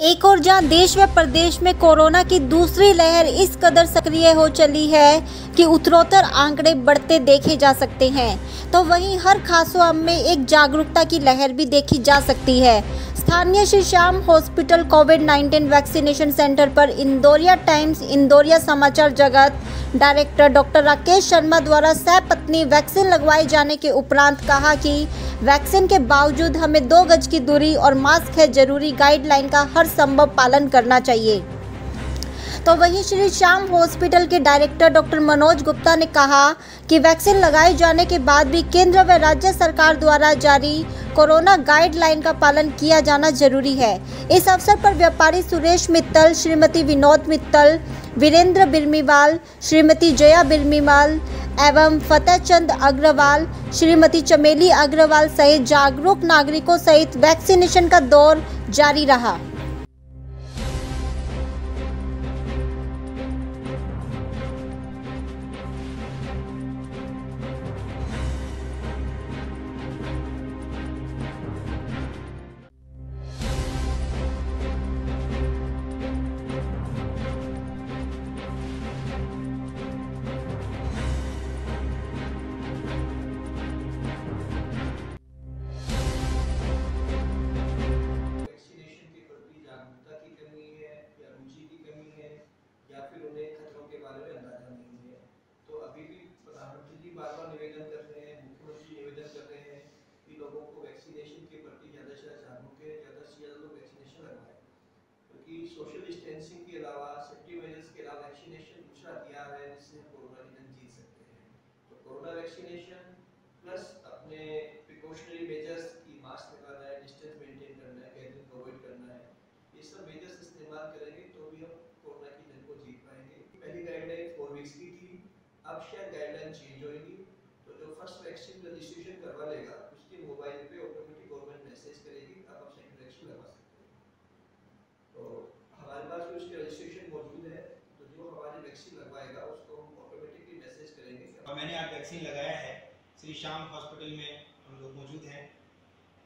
एक और जहाँ देश व प्रदेश में कोरोना की दूसरी लहर इस कदर सक्रिय हो चली है कि उत्तरोत्तर आंकड़े बढ़ते देखे जा सकते हैं। तो वहीं हर खासो खासों में एक जागरूकता की लहर भी देखी जा सकती है। स्थानीय Shri Shyam hospital COVID 19 vaccination centre पर इंदौरिया टाइम्स, इंदौरिया समाचार जगत डायरेक्टर डॉक्टर राकेश शर्मा द्वारा सह पत्नी वैक्सीन लगवाए जाने के उपरांत कहा कि वैक्सीन के बावजूद हमें दो गज की दूरी और मास्क है ज़रूरी गाइडलाइन का हर संभव पालन करना चाहिए। तो वहीं श्री श्याम हॉस्पिटल के डायरेक्टर डॉक्टर मनोज गुप्ता ने कहा कि वैक्सीन लगाए जाने के बाद भी केंद्र व राज्य सरकार द्वारा जारी कोरोना गाइडलाइन का पालन किया जाना ज़रूरी है। इस अवसर पर व्यापारी सुरेश मित्तल, श्रीमती विनोद मित्तल, वीरेंद्र बिरमीवाल, श्रीमती जया बिरमीवाल एवं फतेह चंद अग्रवाल, श्रीमती चमेली अग्रवाल सहित जागरूक नागरिकों सहित वैक्सीनेशन का दौर जारी रहा। क्योंकि सोशल डिस्टेंसिंग के अलावा सेफ्टी मेजर्स के अलावा वैक्सीनेशन दूसरा हथियार है, जिससे कोरोना की जंग जीत सकते हैं। तो कोरोना वैक्सीनेशन प्लस अपने प्रिकॉशनरी मेजर्स की मास्क लगाना है डिस्टेंस मेंटेन करना है गैदरिंग अवॉइड करना है, ये सब मेजर्स इस्तेमाल करेंगे तो भी हम कोरोना की जंग को जीत पाएँगे। पहली गाइडलाइन फोर वीक्स की थी, अब शायद गाइडलाइन चेंज होगी। तो जो फ़र्स्ट वैक्सीन रजिस्ट्रेशन करवा लेगा, उसके मोबाइल पे ऑटोमेटिक गवर्नमेंट मैसेज करेगी अब आप सेकंड वैक्सीन लगवा सकते हो तो हमारे पास भी उसके रजिस्ट्रेशन मौजूद है तो जो हमारी वैक्सीन लगवाएगा उसको हम ऑटोमेटिकली मैसेज करेंगे कि और मैंने आज वैक्सीन लगाया है। श्री श्याम हॉस्पिटल में हम लोग मौजूद हैं।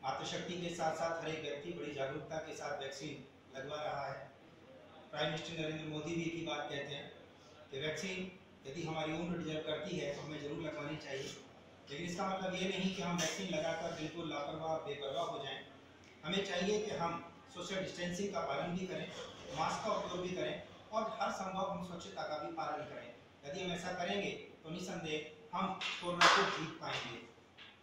मातृशक्ति के साथ साथ हर एक व्यक्ति बड़ी जागरूकता के साथ वैक्सीन लगवा रहा है। प्राइम मिनिस्टर नरेंद्र मोदी भी ही बात कहते हैं कि वैक्सीन यदि हमारी उम्र डिजर्व करती है तो हमें ज़रूर लगवानी चाहिए। लेकिन इसका मतलब ये नहीं कि हम वैक्सीन लगाकर बिल्कुल लापरवाह, बेपरवाह हो जाएँ। हमें चाहिए कि हम सोशल डिस्टेंसिंग का पालन भी करें मास्क का उपयोग भी करें और हर संभव हम स्वच्छता का भी पालन करें। यदि हम ऐसा करेंगे तो निसंदेह हम कोरोना को जीत पाएँगे।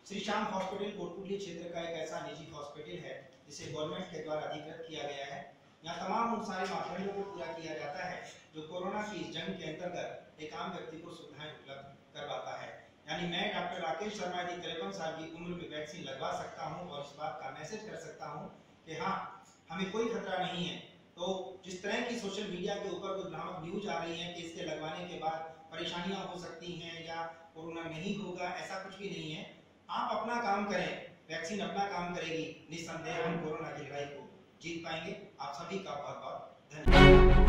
श्री श्याम हॉस्पिटल कोटपुतली क्षेत्र का एक ऐसा निजी हॉस्पिटल है, जिसे गवर्नमेंट के द्वारा अधिकृत किया गया है। यहाँ तमाम उन सारे मापदंडों को पूरा किया जाता है, जो कोरोना की जंग के अंतर्गत एक आम व्यक्ति को सुविधाएँ उपलब्ध करवाता है। यानी मैं डॉक्टर राकेश शर्मा जी तिरपन साल की उम्र में वैक्सीन लगवा सकता हूँ और इस बात का मैसेज कर सकता हूँ कि हाँ हमें कोई खतरा नहीं है। तो जिस तरह की सोशल मीडिया के ऊपर कुछ भ्रामक न्यूज़ आ रही है कि इसके लगवाने के बाद परेशानियाँ हो सकती हैं या कोरोना नहीं होगा, ऐसा कुछ भी नहीं है। आप अपना काम करें, वैक्सीन अपना काम करेगी, निस्संदेह हम कोरोना की लड़ाई को जीत पाएँगे। आप सभी का बहुत बहुत धन्यवाद।